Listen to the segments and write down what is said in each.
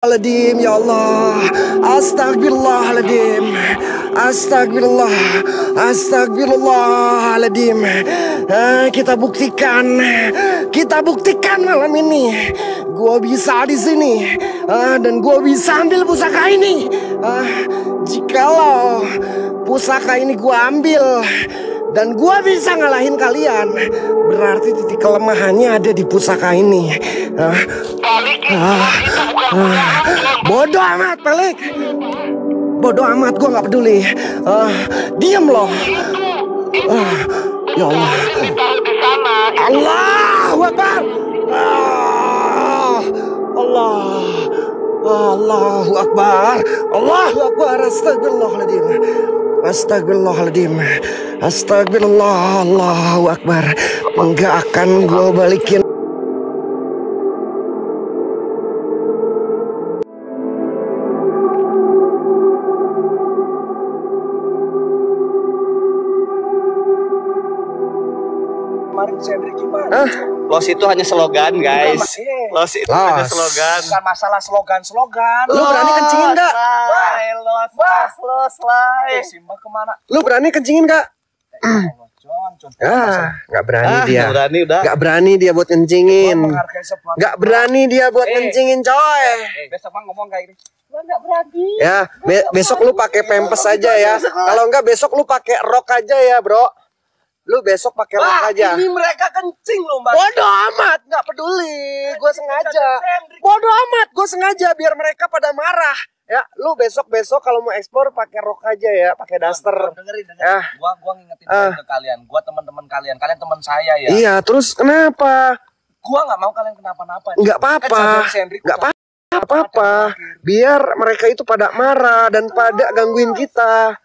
Astagfirullahaladzim ya Allah. Astagfirullahaladzim Astagfirullah Astagfirullahaladzim eh, Kita buktikan. Kita buktikan malam ini. Gua bisa di sini. Eh, Dan gua bisa ambil pusaka ini. Eh, Jikalau Pusaka ini gua ambil dan gua bisa ngalahin kalian berarti titik kelemahannya ada di pusaka ini. Ah, ah, bodoh amat pelik. Bodoh amat gua nggak peduli. Ah, diem loh. Ah, ya Allah. Allah Akbar. Ah, Allah. Allahu Akbar. Allahu Akbar. Astagfirullahaladzim Astagfirullahaladzim Astagfirullah Allahu Akbar. Enggak akan gue balikin Los itu hanya slogan, guys. Bukan. Los itu Los. hanya slogan. Bukan masalah slogan-slogan. Lu berani kencingin gak? Lai, los, los, los, lai. Eh, Simba ke mana? Lu berani kencingin gak? John. Ah, nggak berani Ah, dia. nggak berani udah. Nggak berani dia buat kencingin. Nggak berani dia buat Eh. kencingin coy. Eh, besok mah ngomong kayak gini. Gua nggak berani. Ya, be- besok lu pakai pempes aja ya. Kalau enggak besok lu pakai rok aja ya, Bro. Lu besok pakai rok aja. ini mereka kencing loh, Mbak. Bodoh amat, nggak peduli. Gue sengaja. Bodoh amat, gue sengaja biar mereka pada marah. Ya, lu besok besok kalau mau ekspor pakai rok aja ya, pakai daster. Dengerin, dengerin. Ya. Gua gua ngingetin Ah. ke kalian. Gua teman-teman kalian. Kalian teman saya ya. Iya, terus kenapa? Gua nggak mau kalian kenapa-napa. Nggak apa-apa, Sendrik nggak udah- apa-apa. Biar mereka itu pada marah dan pada gangguin kita.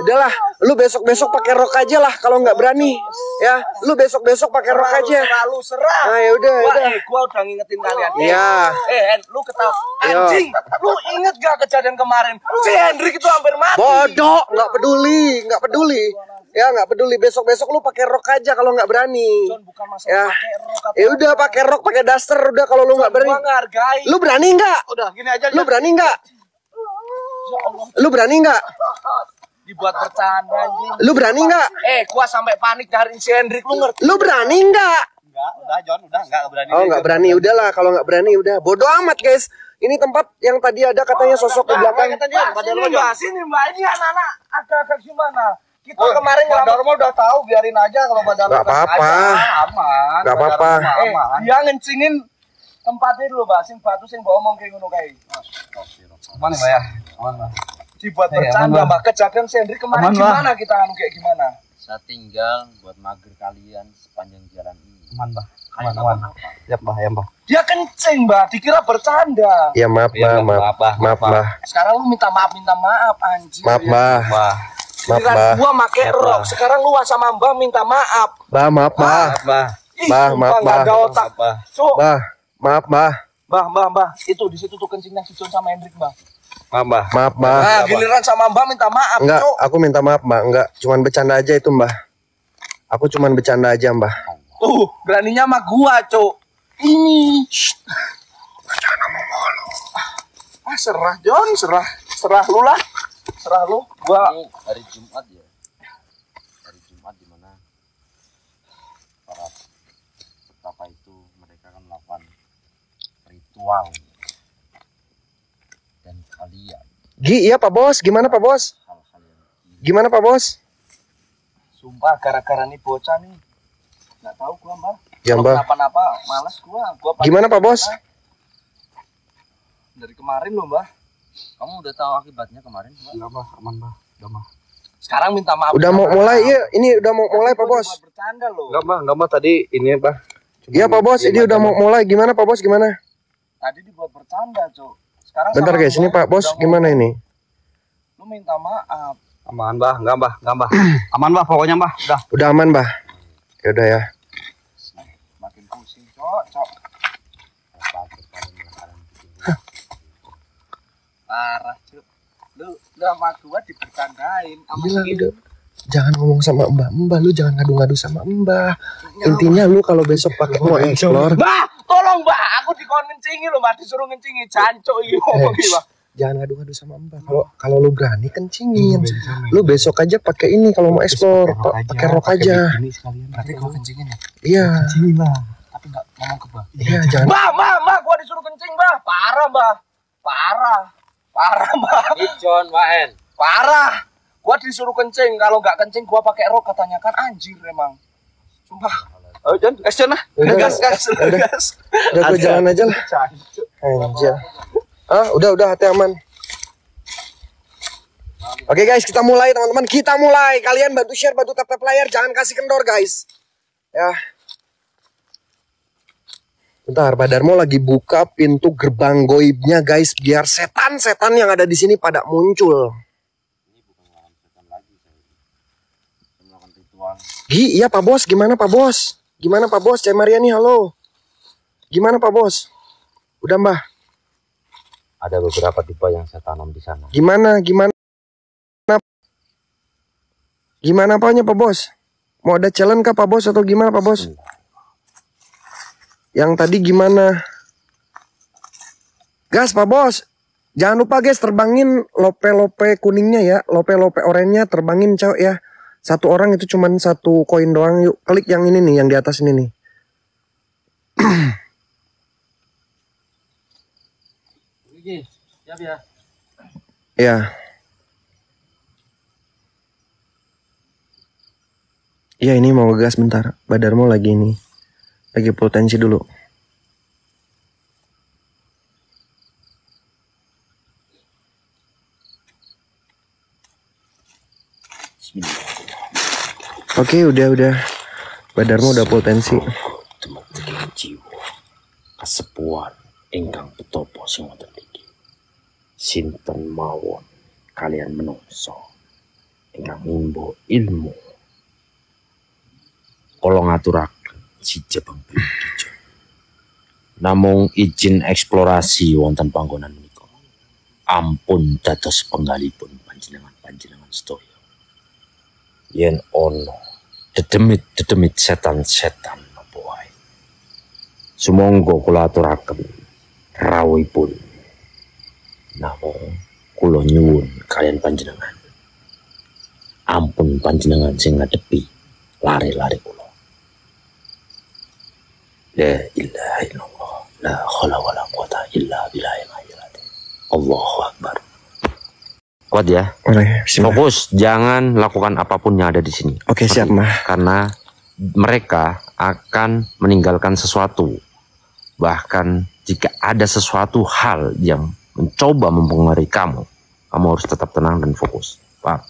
Udahlah, lu besok-besok pakai rok aja lah kalau nggak berani. Ya, lu besok-besok pakai rok aja. Serah lu, serah. Ah, ya udah, Gua, udah. eh, gua udah ngingetin kalian. Eh, Iya. Eh, Hen, lu ketawa. Iya. Anjing, lu inget gak kejadian kemarin? Si Hendrik itu hampir mati. Bodoh, nggak peduli, nggak peduli. Ya nggak peduli. Besok-besok lu pakai rok aja kalau nggak berani. John, bukan masalah Ya, ya udah pakai rok, pakai daster udah kalau lu nggak berani. Lu berani nggak? udah gini aja. Lu berani nggak? Ya Lu berani nggak? Dibuat bercanda anjing. Lu berani nggak? Eh, gua sampai panik nyariin si Hendrik, lu ngerti? Lu berani nggak? Enggak, udah John, udah enggak berani. Oh nggak berani, udahlah. Kalau nggak berani udah. Bodoh amat guys. Ini tempat yang tadi ada katanya sosok di belakang. Mbak, sini mbak, sini mbak, ini anak-anak agak-agak gimana? Kita Oh, kemarin Pak Darmo udah tahu, biarin aja kalau Pak Darmo Nggak apa-apa. aman. Nggak Pak apa-apa. Eh, dia ngencingin tempatnya dulu, Mbak. Sing batu sing bawa omong kayak ngono kayak. Aman Mbak ya? Aman Mbak. Dibuat Eh, bercanda, aman, Mbak. Mbak. Kejadian si Hendrik kemarin Aman, Mbak. gimana kita anu kayak gimana? saya tinggal buat mager kalian sepanjang jalan ini. Aman Mbak. Kalian Aman, aman. Ya Mbak, ya Mbak. Dia kencing, Mbak. Dikira bercanda. Ya maaf, Iya, Mbah, maaf, maaf, Mbah, maaf, maaf, Mbah, Sekarang lu minta maaf, minta maaf, anjir. maaf, Mbah, Mbak. maaf, Mbah, gua make rok, sekarang lu sama Mbak minta maaf. Mbah, maaf, Mbah, Mbak. Mbah, sumpah maaf, nggak Mbah. ada otak. Maaf, Mbah. Cuk, Mbah, maaf, Mbah, Mbah, Mbah, Mbah. Itu di situ tuh kencingnya si John sama Hendrik, Mbah. Maaf, Mbak. maaf, Mbah. Nah, Mbah. giliran sama Mbah minta maaf, Enggak, Cuk. aku minta maaf, Mbak. Enggak, cuman bercanda aja itu, Mbah. Aku cuman bercanda aja, Mbah. Tuh, beraninya sama gua, Cuk. Ini. Ah, serah, John, serah. Serah lu lah. Serah lu. Gua Ini hari Jumat ya. Hari Jumat di mana para petapa itu mereka kan melakukan ritual kalian Gi, iya Pak Bos. Gimana Pak Bos? Gimana Pak Bos? sumpah gara-gara nih bocah nih. Nggak tahu gua, Mbah. Ya, Mbah. Kenapa-napa, males gua. Gua Gimana Pak Bos? Dari kemarin loh, Mbah. Kamu udah tahu akibatnya kemarin? Mbak? Enggak, Mbak. Aman, Mbak. Udah, Mbak. Sekarang minta maaf. Udah mau mulai, iya. Ini udah mau mulai Pak Bos. Bercanda loh. Enggak, Mbak. Enggak, Mbak. Tadi ini, Mbak. Cuma Iya Pak Bos, diem ini udah mau Mbak. mulai. Gimana Pak Bos? Gimana? Tadi dibuat bercanda, Cuk. Sekarang Bentar guys, ini Pak Bos gimana ini? Lu minta maaf. Aman, Mbak. Enggak, Mbak. Enggak, Mbak. Aman, Mbak. Pokoknya, Mbak. Udah. Udah aman, Mbah. Ya udah ya. Makin pusing, Cok. Cok. Parah, Cuk. Lu sama gua dibercandain. Sama Gila. Jangan ngomong sama mbak mbak lu jangan ngadu-ngadu sama mbak intinya lu kalau besok pakai mau explore. Mbah, tolong mbah, aku dikon ngencingi loh mbah, disuruh ngencingi. Jancuk iki ngomong iki mbah. jangan ngadu-ngadu sama mbak kalau kalau lu berani kencingin. Lu besok aja pakai ini kalau mau explore. pa- pakai rok aja. Berarti kau kencingin ya? iya. Tapi nggak ngomong ke bah. iya jangan. Mbah, mbah, mbah, gua disuruh kencing mbah, parah mbah, parah, parah mbah, Ijon, Wahen. parah. Gua disuruh kencing, kalau nggak kencing gua pakai rok katanya kan anjir emang. Sumpah. Ayo Jon, gas Jon lah. Gas, gas, gas. udah gue jalan aja lah. Anjir. Ah, udah udah hati aman. Oke guys, kita mulai teman-teman. Kita mulai. Kalian bantu share, bantu tap tap layar, jangan kasih kendor guys. Ya. Bentar, Pak Darmo lagi buka pintu gerbang goibnya guys, biar setan-setan yang ada di sini pada muncul. Ini bukan melawan setan lagi saya. Saya ritual. Gi, iya Pak Bos, gimana Pak Bos? Gimana Pak Bos? Cek Mariani, halo. Gimana Pak Bos? Udah Mbah, Ada beberapa tipe yang saya tanam di sana. gimana? Gimana? Gimana apanya Pak Bos? Mau ada challenge kah Pak Bos atau gimana Pak Bos? Yang tadi gimana? Gas Pak Bos. Jangan lupa guys terbangin lope-lope kuningnya ya, lope-lope oranye terbangin cowok ya. Satu orang itu cuman satu koin doang yuk. Klik yang ini nih, yang di atas ini nih. Oke, siap ya. Ya. Iya ini mau ngegas bentar. Badar mau lagi ini. Lagi full tensi dulu. Oke udah udah. Badar mau udah full tensi. teman-teman jiwa kasepuan ingkang petopo sing wonten iki. Sinten mawon kalian menungso ingkang nimbo ilmu? Kula ngaturaken si jebang Bridge namung izin eksplorasi wonten panggonan menika. Ampun dados penggalipun panjenengan panjenengan sedaya. Yen ono dedemit-dedemit setan-setan apa wae. Sumangga kula aturaken rawuhipun. Namung kula nyuwun kalian panjenengan. Ampun panjenengan sing ngadepi lari-lari kula. La ilaha illallah, la haula wala quwata illa azim. Allahu akbar. Kuat ya. Oke, bismillah. Fokus, jangan lakukan apa pun yang ada di sini. Oke siap mah. Karena mereka akan meninggalkan sesuatu. Bahkan jika ada sesuatu hal yang mencoba mempengaruhi kamu, kamu harus tetap tenang dan fokus. Paham?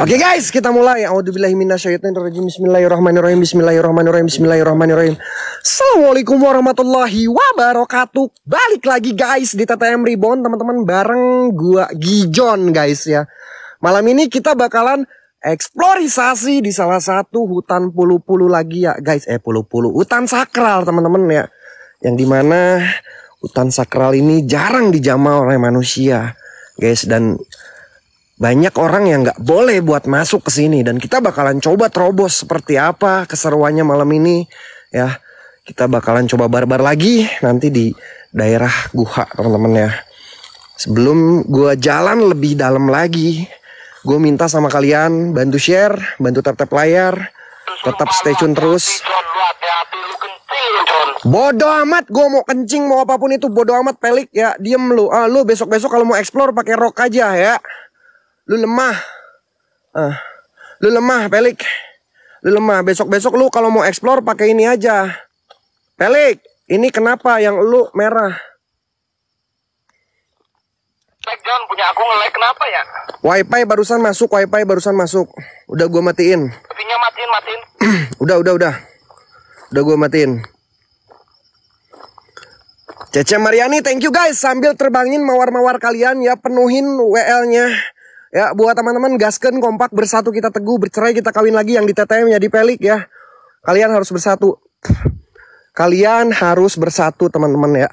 Oke guys, kita mulai. A'udzubillahi minasyaitonirrajim. Bismillahirrahmanirrahim. Bismillahirrahmanirrahim. Bismillahirrahmanirrahim. Assalamualaikum warahmatullahi wabarakatuh. Balik lagi guys di TTM Reborn teman-teman bareng gua Gijon guys ya. Malam ini kita bakalan eksplorisasi di salah satu hutan pulu-pulu lagi ya guys. Eh pulu-pulu hutan sakral teman-teman ya. Yang di mana hutan sakral ini jarang dijamah oleh manusia guys dan banyak orang yang nggak boleh buat masuk ke sini dan kita bakalan coba terobos seperti apa keseruannya malam ini ya kita bakalan coba barbar lagi nanti di daerah guha teman-teman ya sebelum gua jalan lebih dalam lagi gue minta sama kalian bantu share bantu tap tap layar tetap stay tune terus Bodoh amat, gue mau kencing mau apa pun itu bodoh amat pelik ya diem lu. Ah, lu besok besok kalau mau explore pakai rok aja ya. Lu lemah. Ah, lu lemah pelik. Lu lemah. Besok besok lu kalau mau explore pakai ini aja. Pelik, ini kenapa yang lu merah? Jon, punya aku nge-lag kenapa ya? Wifi barusan masuk, wifi barusan masuk. Udah gue matiin. Kepinya matiin, matiin. Udah, udah, udah. Udah gue matiin. Cece Mariani, thank you guys. Sambil terbangin mawar-mawar kalian ya, penuhin WL-nya. Ya, buat teman-teman gasken kompak bersatu kita teguh, bercerai kita kawin lagi yang di TTM ya di Pelik ya. Kalian harus bersatu. Kalian harus bersatu teman-teman ya.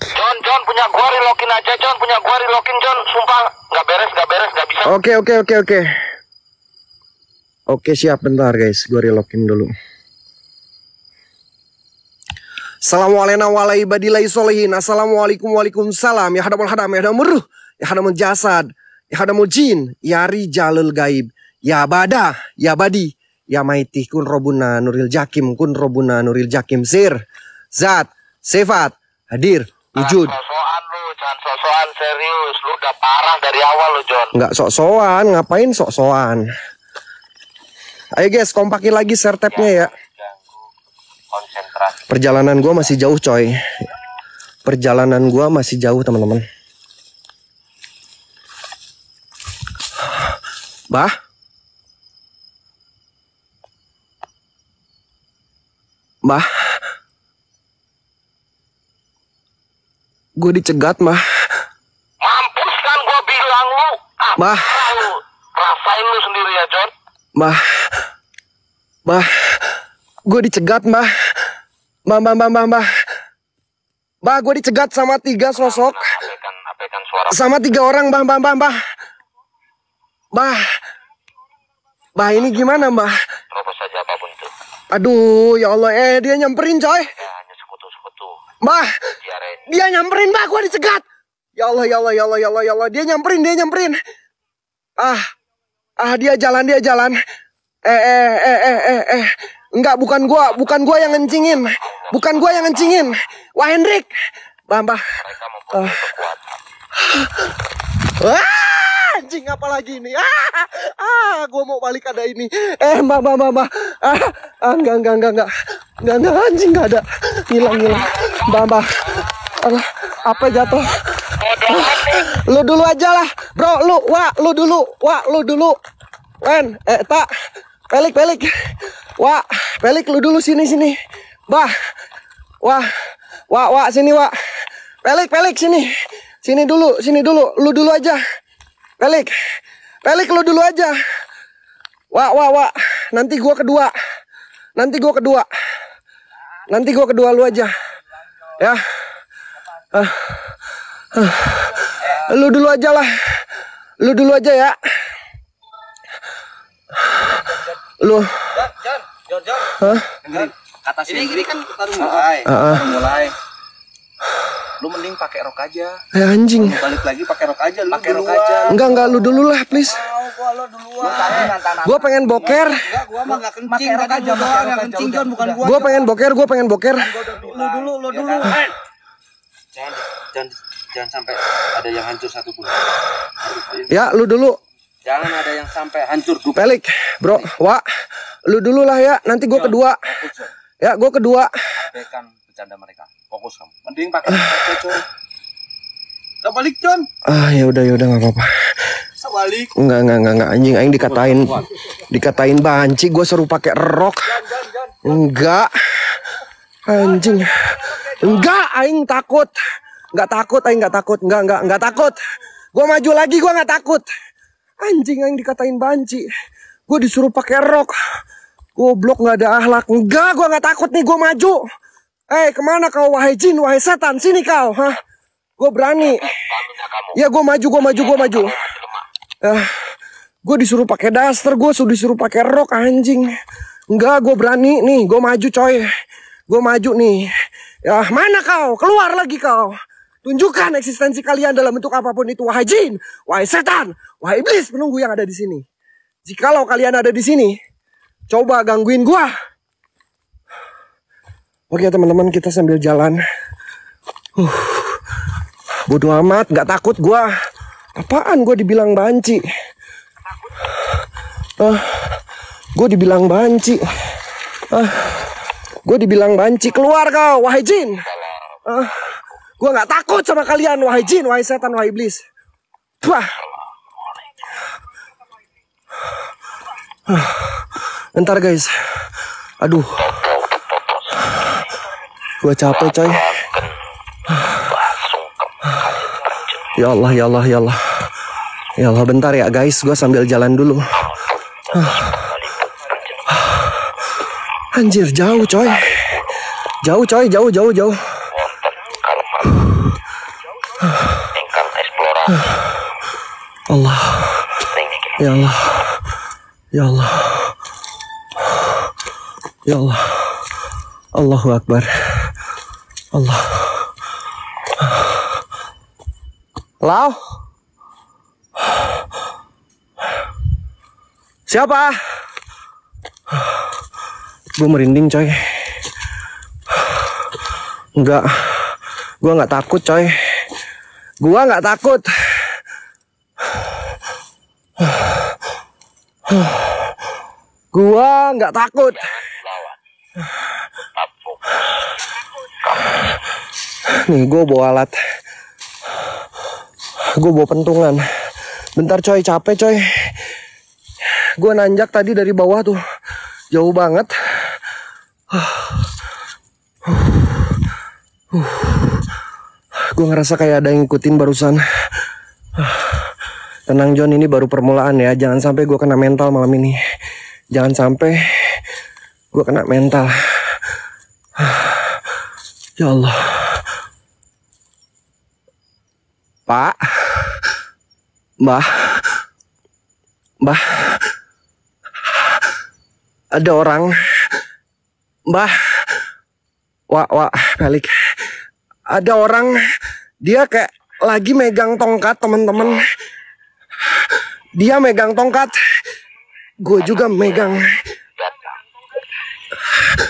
Jon, Jon, punya gua relokin aja, Jon. Punya gua relokin, Jon. Sumpah, nggak beres, nggak beres, nggak bisa. Oke, oke, oke, oke. Oke siap bentar guys, gue relokin dulu. Assalamualaikum warahmatullahi wabarakatuh. Assalamualaikum waalaikumsalam. Ya hadamul hadam, ya hadamul ruh, ya hadamul jasad, ya hadamul jin, ya rijalul gaib, ya bada, ya badi, ya maiti kun robuna nuril jakim kun robuna nuril jakim sir, zat, sifat, hadir, wujud. Sosokan lu, jangan sosokan serius. Lu udah parah dari awal lu, John. Nggak sok-sokan, ngapain sok-sokan? Ayo guys, kompakin lagi share tab-nya ya. Konsentrasi. Perjalanan gua masih jauh coy. Perjalanan gua masih jauh teman-teman. Bah. Bah. Gue dicegat mah. Mampus kan gua bilang lu. Ah, Bah. lu. Rasain lu sendiri ya, John. Bah. Bah. Gue dicegat mah. Bah, bah, bah, bah, bah. Bah, gue dicegat sama tiga sosok. Abaikan, abaikan suara. Sama tiga orang, bah, bah, bah, bah. Bah. Bah, ini gimana, Mbah? Terobos saja apa pun itu. Aduh, ya Allah, eh dia nyamperin, coy. Ya, hanya sekutu-sekutu. Mbah, Diare dia nyamperin, Mbah, gue dicegat. Ya Allah, ya Allah, ya Allah, ya Allah, ya Allah. Dia nyamperin, dia nyamperin. Ah, ah, dia jalan, dia jalan. Eh, eh, eh, eh, eh, eh. Enggak, bukan gua, bukan gua yang ngencingin. Bukan gua yang ngencingin. Wah, Hendrik. Mbah, Mbah. mereka mempunyai kekuatan. Wah, anjing apa lagi ini? Ah, ah, gua mau balik ada ini. Eh, mbak, mbak, mbak. Ah, ah, enggak, enggak, enggak, enggak, enggak, enggak, anjing enggak ada. Hilang, hilang. Mbak, mbak. Apa jatuh? Lu dulu aja lah, bro. Lu, wah, lu dulu, wah, lu dulu. Wen, eh, tak. Pelik, pelik. Wah, pelik lu dulu sini, sini. Bah, wah, wah, wah, sini, wah. Pelik, pelik sini. Sini dulu, sini dulu. Lu dulu aja. Pelik. Pelik lu dulu aja. Wah, wah, wah. Nanti gua kedua. Nanti gua kedua. Nanti gua kedua lu aja. Ya. Ah. Ah. Lu dulu aja lah. Lu dulu aja ya. Lu. John, John, John. Hah? Dengerin. Kata si ini, kan baru mulai. Ah, ah. Baru mulai. Lu mending pakai rok aja. Eh anjing. Lu balik lagi pakai rok aja. Lu pakai rok aja. Enggak, enggak lu dulu lah, please. Mau gua lo duluan. Gua pengen boker. Enggak, gua mah enggak kencing. Pakai rok aja, doang yang kencing John bukan gua. Gua pengen boker, gua pengen boker. Lu dulu, lu dulu. Jangan, jangan, jangan sampai ada yang hancur satu pun. Ya, lu dulu. Jangan ada yang sampai hancur dup. Pelik, bro. Wah, lu dulu lah ya. Nanti gua kedua. Ya, gua kedua. Abaikan bercanda mereka. Fokus kamu. Mending pakai John. Udah balik, John. Ah, ya udah, ya udah nggak apa-apa. Bisa balik. Enggak, enggak, enggak, enggak. Anjing, aing dikatain, dikatain banci. Gua suruh pakai rok. Enggak. Anjing. Enggak, aing takut. Enggak takut, aing enggak takut. Enggak, enggak, enggak takut. Gua maju lagi, gua enggak takut. Anjing, aing dikatain banci. Gua disuruh pakai rok. Goblok nggak ada akhlak. Enggak, gua nggak takut nih, gua maju. Eh, ke mana kau wahai jin, wahai setan? Sini kau, hah? Gue berani. Ya, gue maju, gue maju, gue maju. Ah, gue disuruh pakai daster, gue sudah disuruh pakai rok anjing. Enggak, gue berani nih, gue maju coy. Gue maju nih. Ya, mana kau? Keluar lagi kau. Tunjukkan eksistensi kalian dalam bentuk apa pun itu, wahai jin, wahai setan, wahai iblis penunggu yang ada di sini. Jikalau kalian ada di sini, coba gangguin gua. Oke teman-teman, kita sambil jalan. Uh, bodoh amat, nggak takut gua. Apaan gua dibilang banci? Ah, gue dibilang banci. Ah, gue dibilang banci. Keluar kau, wahai jin. Ah, gue nggak takut sama kalian, wahai jin, wahai setan, wahai iblis. Wah. Ah, Bentar guys. Aduh. Gue capek coy. Ya Allah, ya Allah, ya Allah. Ya Allah, bentar ya guys. Gue sambil jalan dulu. Anjir, jauh coy. Jauh coy, jauh, jauh, jauh. Allah, ya Allah. Ya Allah. Ya Allah. Allahu Akbar. Allah. Lau. Siapa? Gue merinding coy. Enggak. Gue nggak takut coy. Gua nggak takut. Gua nggak takut. Nih, gue bawa alat. Gue bawa pentungan. Bentar coy, capek coy. Gue nanjak tadi dari bawah tuh. Jauh banget. Gue ngerasa kayak ada yang ngikutin barusan. Tenang John, ini baru permulaan ya. Jangan sampai gue kena mental malam ini. Jangan sampai gue kena mental. Ya Allah. Pak. Mbah. Mbah. Ada orang. Mbah. Wah, wah, balik. Ada orang dia kayak lagi megang tongkat, teman-teman. Dia megang tongkat. Gue juga megang.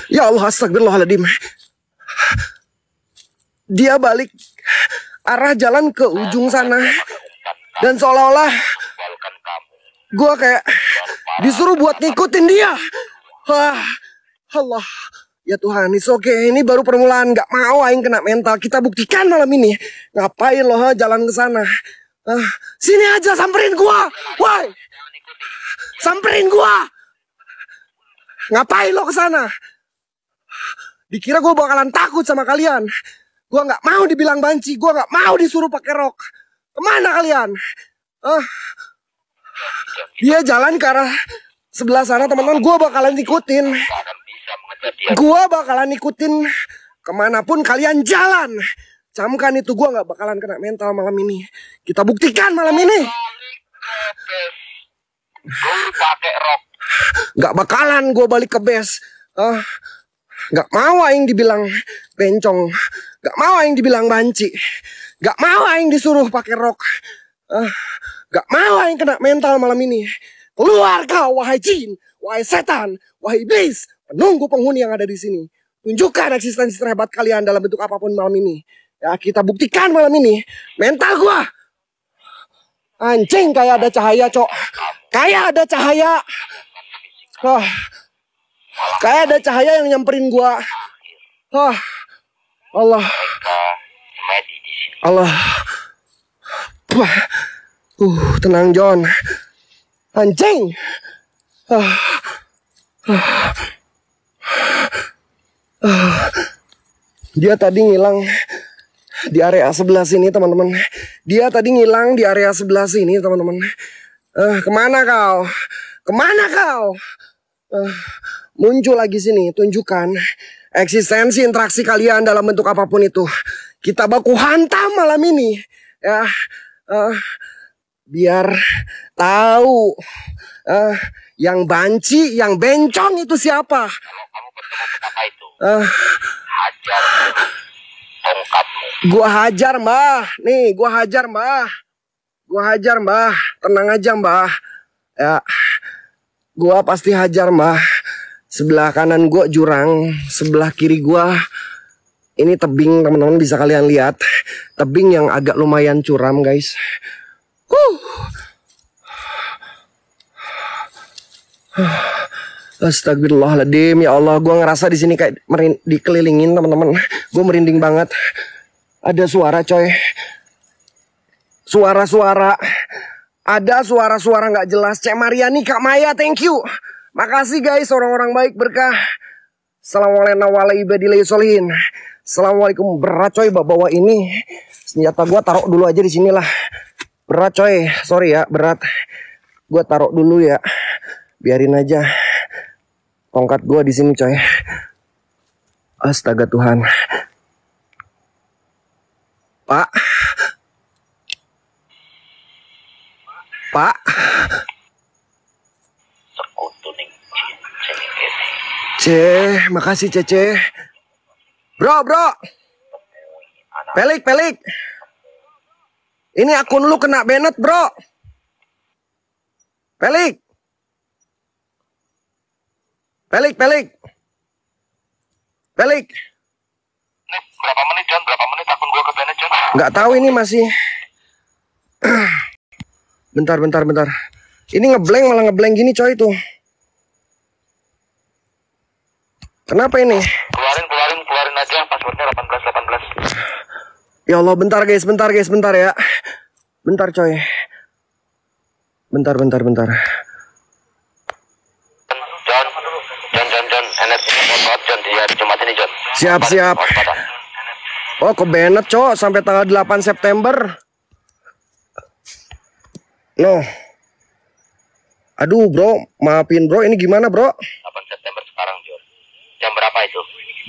Ya Allah, astagfirullahaladzim. Dia balik arah jalan ke ujung sana. Dan seolah-olah gue kayak disuruh buat ngikutin dia. Wah, Allah. Ya Tuhan, it's okay. Ini baru permulaan. Gak mau aing kena mental. Kita buktikan malam ini. Ngapain loh jalan ke sana? Ah, sini aja samperin gua. Woi. Samperin gua. Ngapain lo ke sana? Dikira gua bakalan takut sama kalian. Gua nggak mau dibilang banci. Gua nggak mau disuruh pakai rok. Ke mana kalian? Ah. Dia jalan ke arah sebelah sana teman-teman. Gua bakalan ikutin. Gua bakalan ikutin ke mana pun kalian jalan. Camkan itu gua nggak bakalan kena mental malam ini. Kita buktikan malam ini. Nggak bakalan gua balik ke base. Ah, nggak mau aing dibilang bencong. Nggak mau aing dibilang banci. Nggak mau aing disuruh pakai rok. Ah, nggak mau aing kena mental malam ini. Keluar kau wahai jin, wahai setan, wahai iblis, penunggu penghuni yang ada di sini. Tunjukkan eksistensi terhebat kalian dalam bentuk apa pun malam ini. Ya, kita buktikan malam ini. Mental gua. Anjing kayak ada cahaya, Cok. Kayak ada cahaya. Wah. Kayak ada cahaya yang nyamperin gua. Wah. Allah. Allah. Wah. Uh, tenang John. Anjing. Ah. Ah. Ah. Dia tadi ngilang di area sebelah sini teman-teman. Dia tadi ngilang di area sebelah sini teman-teman. Eh, ke mana kau? Ke mana kau? Eh, muncul lagi sini. Tunjukkan eksistensi interaksi kalian dalam bentuk apa pun itu. Kita baku hantam malam ini. Ya, eh, biar tahu eh, yang banci, yang bencong itu siapa. kalau kamu ketemu apa itu hajar Gua hajar mbah, nih gua hajar mbah, gua hajar mbah, tenang aja mbah, ya, gua pasti hajar mbah. Sebelah kanan gua jurang, sebelah kiri gua ini tebing teman-teman bisa kalian lihat, tebing yang agak lumayan curam guys. Huh. Astagfirullahaladzim ya Allah gua ngerasa di sini kayak merin- dikelilingin teman-teman. Gue merinding banget. Ada suara coy. Suara-suara. Ada suara-suara nggak jelas. Cek Mariani Kak Maya thank you makasih guys. Orang-orang baik berkah. Assalamualaikum warahmatullahi wabarakatuh. Assalamualaikum. Berat coy bawa ini. Senjata gua taruh dulu aja di sinilah. Berat coy. Sorry ya berat. Gua taruh dulu ya. Biarin aja. Tongkat gua di sini coy. Astaga Tuhan. Pak Pak sekutu ning jin jenenge Ceh, makasih Cece. Bro, bro. Pelik, pelik. Ini akun lu kena Bennett, bro. Pelik. Pelik, pelik. Pelik. Nih, berapa menit, John? Berapa menit akun gua ke Bennett, John? Nggak tahu ini masih. Bentar, bentar, bentar. Ini ngeblank malah ngeblank gini coy tuh. Kenapa ini? Keluarin, keluarin, keluarin aja passwordnya 18 18. Ya Allah, bentar guys, bentar guys, bentar ya. Bentar coy. Bentar, bentar, bentar. John, John, John, John, energi kuat John di hari Jumat ini, John. Siap, siap. Oh, ke Bennett, cok, sampai tanggal 8 September. No. Aduh, bro, maafin bro, ini gimana, bro? 8 September sekarang, John. Jam berapa itu?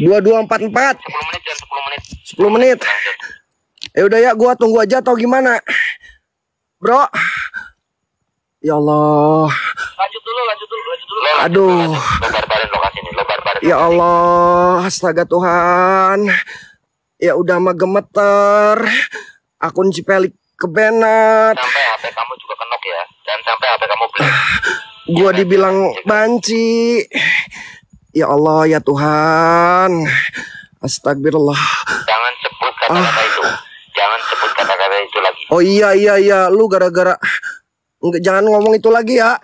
2244, 10 menit, John, 10 menit. 10 menit. Ya udah ya, gua tunggu aja atau gimana? Bro. Ya Allah. Lanjut dulu, lanjut dulu, lanjut dulu. Aduh. Lo barbarin lokasi ini, lo barbarin. Ya Allah, astaga Tuhan. Ya udah mah gemeter. Akun Cipelik ke Bennett. Sampai HP kamu juga kenok ya. Dan sampai HP kamu blank. Gua dibilang banci. Ya Allah, ya Tuhan. Astagfirullah. Jangan sebut kata-kata itu. Jangan sebut kata-kata itu lagi. Oh iya iya iya, lu gara-gara Enggak, jangan ngomong itu lagi ya.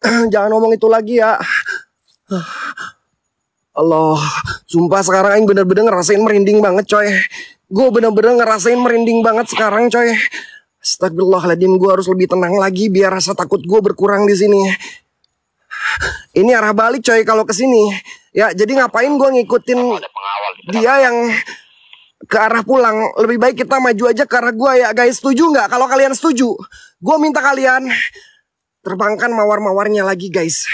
jangan ngomong itu lagi ya. Allah, sumpah sekarang aing bener-bener ngerasain merinding banget coy. Gue bener-bener ngerasain merinding banget sekarang coy. Astagfirullahaladzim, gue harus lebih tenang lagi biar rasa takut gue berkurang di sini. Ini arah balik coy kalau ke sini. Ya, jadi ngapain gue ngikutin dia yang ke arah pulang? Lebih baik kita maju aja ke arah gua ya. Guys setuju nggak? Kalau kalian setuju gua minta kalian terbangkan mawar-mawarnya lagi guys.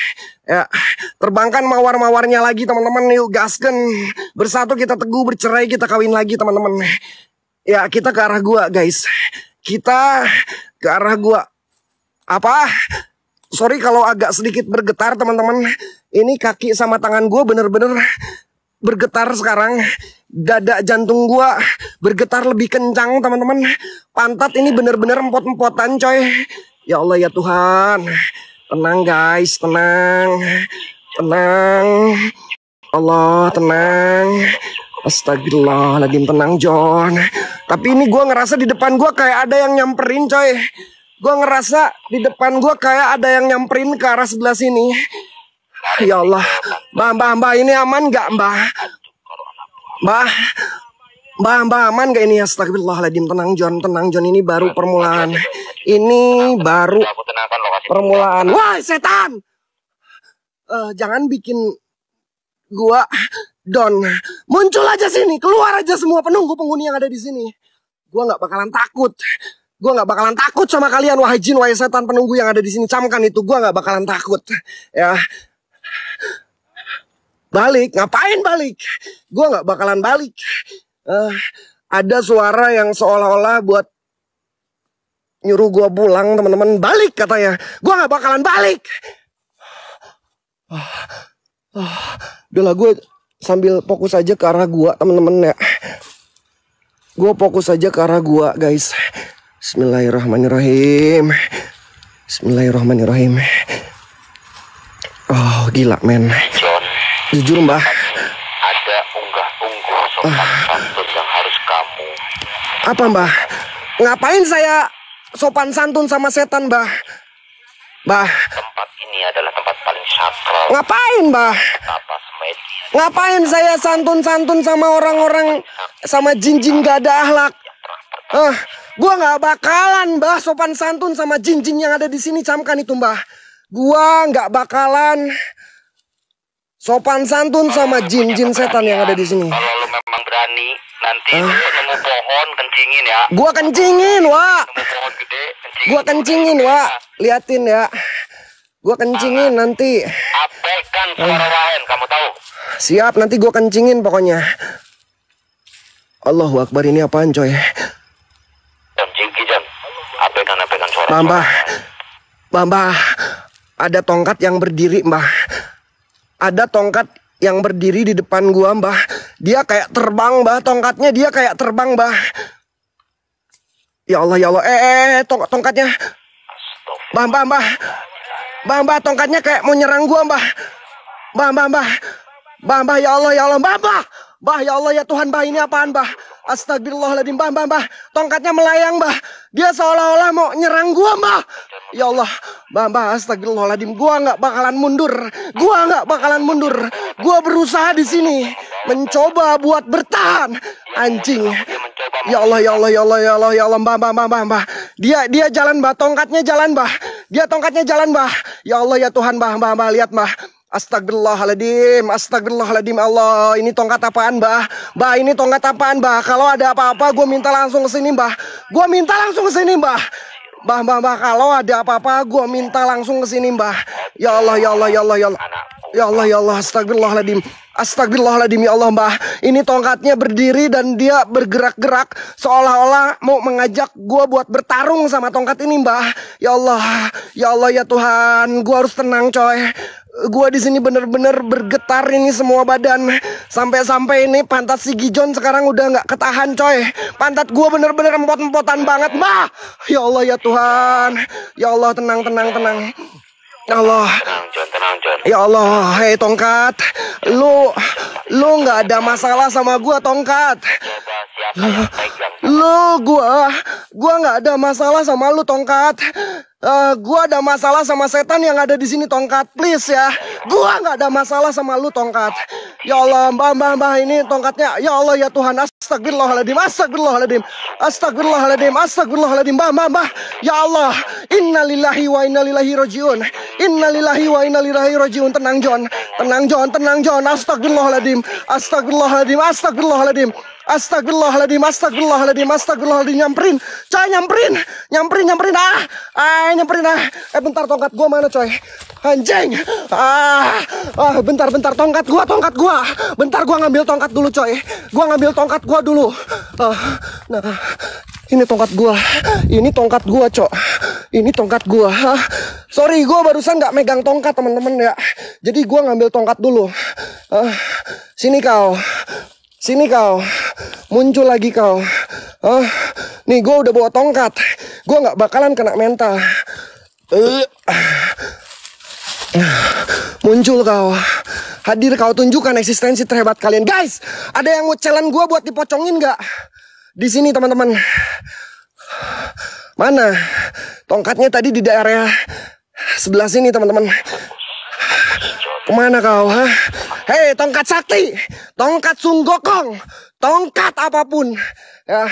Ya terbangkan mawar-mawarnya lagi teman-teman. Yuk gaskan. Bersatu kita teguh bercerai kita kawin lagi teman-teman. Ya kita ke arah gua guys. Kita ke arah gua. Apa sorry kalau agak sedikit bergetar teman-teman. Ini kaki sama tangan gua bener-bener bergetar sekarang. Dada jantung gua bergetar lebih kencang teman-teman. Pantat ini bener-bener empot-empotan coy. Ya Allah ya Tuhan. Tenang guys tenang. Tenang. Allah tenang. Astagfirullahaladzim tenang John. Tapi ini gua ngerasa di depan gua kayak ada yang nyamperin coy gua ngerasa di depan gua kayak ada yang nyamperin ke arah sebelah sini Ya Allah, Mbak, Mbak, Mbak, ini aman nggak, Mbak? Mbak, Mbak, Mbak, aman nggak ini? Astagfirullahaladzim, tenang John, tenang John, ini baru permulaan. Ini baru permulaan. Wah, setan! Eh, jangan bikin gua don. Muncul aja sini, keluar aja semua penunggu penghuni yang ada di sini. Gua nggak bakalan takut. Gua nggak bakalan takut sama kalian, wahai jin, wahai setan penunggu yang ada di sini. Camkan itu, gua nggak bakalan takut. Ya, balik ngapain balik? Gue nggak bakalan balik. Eh, ada suara yang seolah-olah buat nyuruh gue pulang teman-teman. Balik katanya. Gue nggak bakalan balik. Ah, ah, udahlah gue sambil fokus aja ke arah gua teman-teman ya. Gue fokus aja ke arah gua guys Bismillahirrahmanirrahim. Bismillahirrahmanirrahim. Oh gila men. John, Jujur mbah. Ada unggah-ungguh sopan santun yang harus kamu. Apa mbah? Ngapain saya sopan santun sama setan mbah? Mbah, tempat ini adalah tempat paling sakral. Ngapain mbah? Ngapain saya santun-santun sama orang-orang sama jin-jin gak ada akhlak? Ah, gua nggak bakalan mbah sopan santun sama jin-jin yang ada di sini camkan itu mbah. Gua nggak bakalan sopan santun sama jin-jin setan yang ada di sini. kalau lu memang berani nanti lu nemu pohon kencingin ya Gua kencingin, nemu pohon gede kencingin Gua kencingin, Wak. Liatin ya. Gua kencingin nanti. abaikan suara wahen kamu tahu Siap, nanti gua kencingin pokoknya. Allahu Akbar ini apaan coy? John Jingki John abaikan abaikan suara Mbah, mbah. Ada tongkat yang berdiri, mbah. Ada tongkat yang berdiri di depan gua, Mbah. Dia kayak terbang, Mbah. Tongkatnya dia kayak terbang, Mbah. Ya Allah, ya Allah. Eh, eh, eh tong tongkatnya. Mbah, Mbah, Mbah. Mbah, tongkatnya kayak mau nyerang gua, Mbah. Mbah, Mbah, Mbah. Mbah, Mbah, ya Allah, ya Allah. Mbah, Mbah. Mbah, ya Allah, ya Tuhan, Mbah. Ini apaan, Mbah? Astagfirullahaladzim, Mbah, Mbah, Mbah. Tongkatnya melayang, Mbah. Dia seolah-olah mau nyerang gua, Mbah. Ya Allah, Mbah, Mbah, astagfirullahaladzim. Gua nggak bakalan mundur. Gua nggak bakalan mundur. Gua berusaha di sini. Mencoba buat bertahan. Anjing. Ya Allah, ya Allah, ya Allah, ya Allah, ya Allah, Mbah, Mbah, Mbah, Mbah. Dia, dia jalan, Mbah. Tongkatnya jalan, Mbah. Dia tongkatnya jalan, Mbah. Ya Allah, ya Tuhan, Mbah, Mbah, Mbah. Lihat, Mbah. Astagfirullahaladzim, astagfirullahaladzim Allah, ini tongkat apaan mbah? Mbah ini tongkat apaan mbah? Kalau ada apa-apa gue minta langsung ke sini mbah. Gue minta langsung ke sini mbah. Mbah, mbah, mbah, kalau ada apa-apa gue minta langsung ke sini mbah. Ya Allah, ya Allah, ya Allah, ya Allah. Ya Allah, ya Allah, astagfirullahaladzim. Astagfirullahaladzim ya Allah mbah. Ini tongkatnya berdiri dan dia bergerak-gerak seolah-olah mau mengajak gue buat bertarung sama tongkat ini mbah. Ya Allah, ya Allah ya Tuhan, gue harus tenang coy. Gua di sini bener-bener bergetar ini semua badan Sampai-sampai ini pantat si Gijon sekarang udah nggak ketahan coy Pantat gua bener-bener empot-empotan banget Mbah Ya Allah ya Tuhan Ya Allah tenang tenang tenang Ya Allah Tenang John, tenang John. Ya Allah Hei tongkat Lu Lu nggak ada masalah sama gua tongkat. Lu gua Gua nggak ada masalah sama lu tongkat Eh, gua ada masalah sama setan yang ada di sini tongkat, please ya. Gua nggak ada masalah sama lu tongkat. Ya Allah, mbah mbah mbah ini tongkatnya. Ya Allah ya Tuhan, astagfirullahaladzim, astagfirullahaladzim, astagfirullahaladzim, astagfirullahaladzim, mbah mbah mbah. Ya Allah, innalillahi wa innalillahi rojiun. Innalillahi wa innalillahi rojiun. Tenang John, tenang John, tenang John. Astagfirullahaladzim, astagfirullahaladzim, astagfirullahaladzim. Astagfirullahaladzim, astagfirullahaladzim, astagfirullahaladzim, nyamperin, coy nyamperin, nyamperin, nyamperin, ah, ah, nyamperin, ah, eh bentar tongkat gua mana coy, anjing, ah, ah, bentar, bentar. Tongkat gua, tongkat gua, bentar gua ngambil tongkat dulu coy, gua ngambil tongkat gua dulu, ah, nah, ini tongkat gua, ini tongkat gua cok, ini tongkat gua, ah, sorry gua barusan nggak megang tongkat teman-teman ya, jadi gua ngambil tongkat dulu, ah, sini kau. Sini kau, muncul lagi kau. Ah, nih gue udah bawa tongkat. Gue nggak bakalan kena mental. Eh, muncul kau. Hadir kau tunjukkan eksistensi terhebat kalian, guys. Ada yang mau challenge gue buat dipocongin nggak? Di sini teman-teman. Mana? Tongkatnya tadi di daerah sebelah sini teman-teman. Ke mana kau? Hah? Hei, tongkat sakti, tongkat sunggokong, tongkat apa pun. Ya,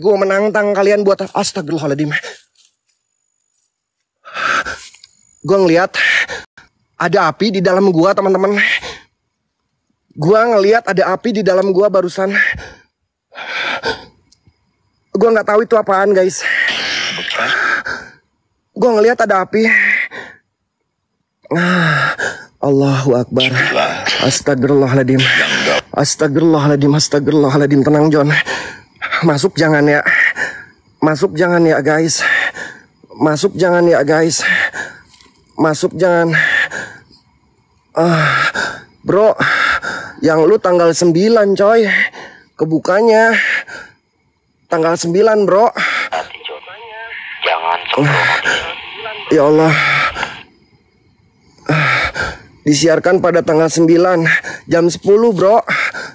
gue menantang kalian buat astagfirullahaladzim. Gue ngeliat ada api di dalam gua teman-teman. Gua ngeliat ada api di dalam gua barusan. Gua nggak tahu itu apaan guys. Gua ngeliat ada api. Ah, Allahu Akbar. Astagfirullahaladzim. Astagfirullahaladzim. Astagfirullahaladzim. Tenang John. Masuk jangan ya. Masuk jangan ya guys. Masuk jangan ya guys. Masuk jangan. Ah, bro, yang lu tanggal 9 coy. Kebukanya tanggal 9 bro. Jangan sembrono. Ya Allah. Ah, Disiarkan pada tanggal 9 jam 10 bro.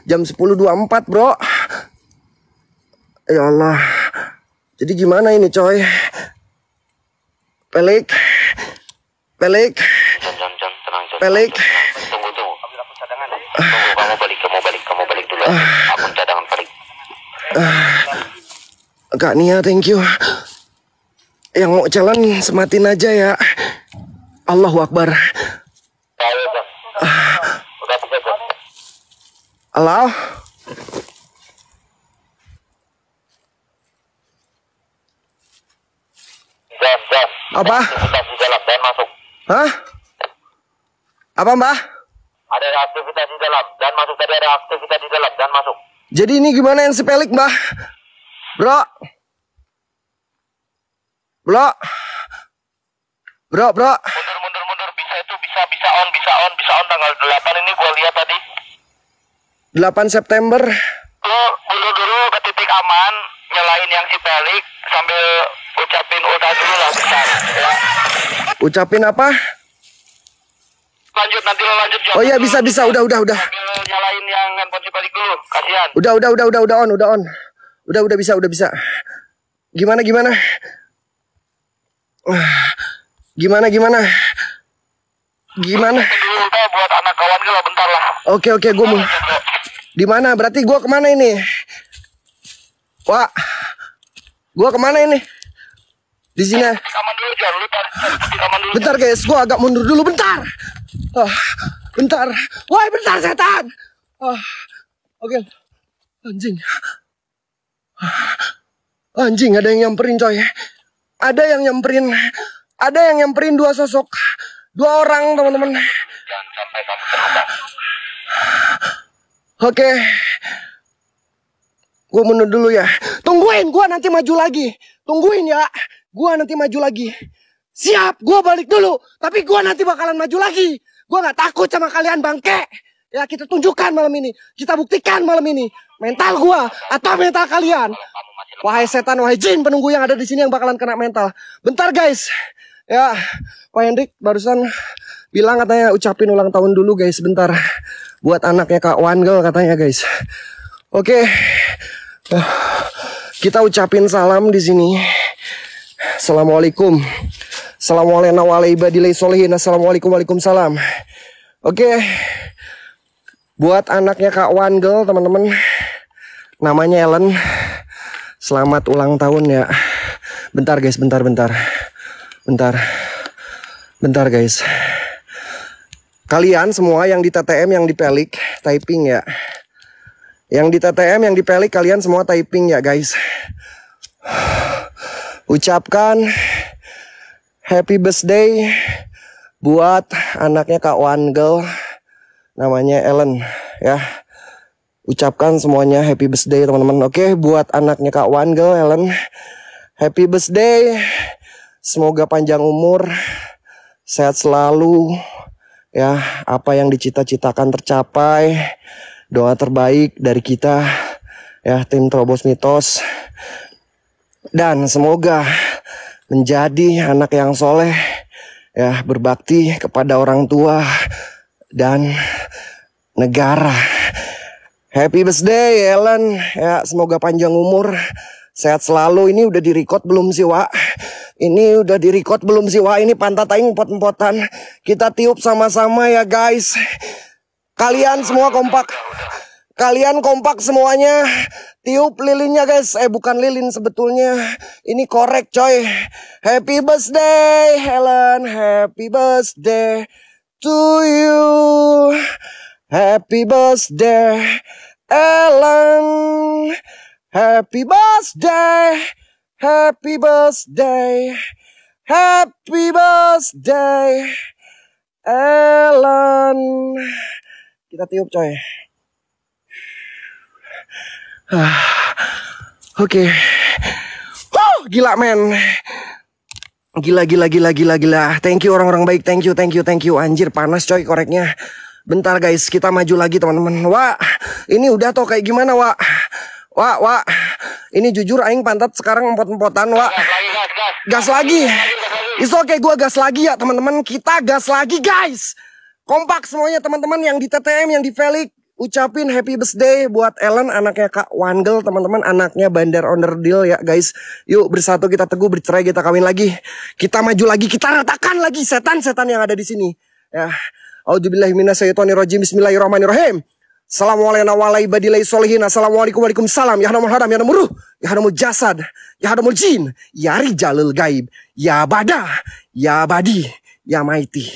Jam 10.24 bro. Ya Allah. Jadi gimana ini coy? Pelik. Pelik. Tenang. Pelik. Tunggu, tunggu. Ambil akun cadangan ya. Tunggu, kamu balik, kamu balik, kamu balik dulu. ya. Akun cadangan balik. Kak Nia thank you. Yang mau jalan sematin aja ya. Allahu Akbar. Halo? Apa? Dalam dan masuk. Hah? Apa mbah? Ada aktivitas di dalam dan masuk. Tadi ada aktivitas di dalam dan masuk. Jadi ini gimana yang sepelik mbah? Bro? Bro? Bro, bro? Mundur, mundur, mundur. Bisa itu, bisa, bisa on bisa on bisa on tanggal 8 ini gua lihat tadi 8 September. lu dulu dulu ke titik aman nyalain yang si pelik sambil ucapin udah dulu lah besar ya Ucapin apa? lanjut nanti lo lanjut jawab Oh iya bisa bisa udah udah udah. nyalain yang handphone si pelik dulu kasihan Udah udah udah udah udah on udah on. Udah udah bisa udah bisa. Gimana gimana? Ah, Gimana gimana? Gimana? udah buat anak kawan gue bentar lah Oke oke gue mau. Di mana? Berarti gue ke mana ini? Wah, gue ke mana ini? Di sini. dulu Bentar guys, gue agak mundur dulu bentar. Ah, bentar. Woi bentar setan. Ah, oke. Anjing. Ah, Anjing ada yang nyamperin coy. Ada yang nyamperin. Ada yang nyamperin dua sosok. Dua orang teman-teman. jangan sampai kamu terluka Oke. Gue mundur dulu ya. Tungguin, gue nanti maju lagi. Tungguin ya. Gue nanti maju lagi. Siap, gue balik dulu. Tapi gue nanti bakalan maju lagi. Gue nggak takut sama kalian bangke. Ya kita tunjukkan malam ini. Kita buktikan malam ini. Mental gue atau mental kalian. Wahai setan, wahai jin penunggu yang ada di sini yang bakalan kena mental. Bentar guys. Ya, Pak Hendrik barusan bilang katanya ucapin ulang tahun dulu guys. Bentar. Buat anaknya Kak Wangel katanya guys. Oke. Eh, Kita ucapin salam di sini. Assalamualaikum. Assalamualaikum warahmatullahi wabarakatuh. Assalamualaikum waalaikumsalam. Oke. Buat anaknya Kak Wangel teman-teman. Namanya Ellen. Selamat ulang tahun ya. Bentar guys, bentar, bentar. Bentar. Bentar guys. Kalian semua yang di TTM yang di pelik typing ya. Yang di TTM yang di pelik kalian semua typing ya guys. Ucapkan happy birthday buat anaknya Kak Wangel namanya Ellen ya. Ucapkan semuanya happy birthday teman-teman. Oke, buat anaknya Kak Wangel Ellen happy birthday. Semoga panjang umur, sehat selalu, ya apa yang dicita-citakan tercapai doa terbaik dari kita ya tim Terobos Mitos dan semoga menjadi anak yang soleh ya berbakti kepada orang tua dan negara. Happy birthday Ellen. Ya semoga panjang umur. Sehat selalu. Ini udah direcord belum sih Wak? Ini udah direcord belum sih Wak? Ini pantat aing empot-empotan kita tiup sama-sama ya guys. Kalian semua kompak. Kalian kompak semuanya. Tiup lilinnya guys. Eh bukan lilin sebetulnya. Ini korek coy. Happy birthday Helen. Happy birthday to you. Happy birthday Ellen. Happy birthday. Happy birthday. Happy birthday. Ellen. Kita tiup coy. Ah, Oke. Huh, gila men. Gila gila gila gila gila. Thank you orang-orang baik. Thank you thank you thank you. Anjir panas coy koreknya. Bentar guys, kita maju lagi teman-teman. Wah, ini udah tuh kayak gimana, Wak? Wak, Wak. Ini jujur aing pantat sekarang empot-empotan, Wak. gas lagi. It's okay, gua gas lagi ya teman-teman. Kita gas lagi guys. Kompak semuanya teman-teman yang di TTM, yang di Felix. Ucapin happy birthday buat Ellen, anaknya Kak Wangel, teman-teman. Anaknya Bandar Onderdil ya guys. Yuk bersatu kita teguh, bercerai kita kawin lagi. Kita maju lagi, kita ratakan lagi setan-setan yang ada di sini. Ya. Auzubillahiminasyaitonirrajim. Bismillahirrahmanirrahim. Assalamualaikum warahmatullahi wabarakatuh. Assalamualaikum waalaikumsalam. Ya hadamul hadam, ya hadamul ruh, ya hadamul jasad, ya hadamul jin, ya rijalul gaib, ya bada, ya badi, ya maiti,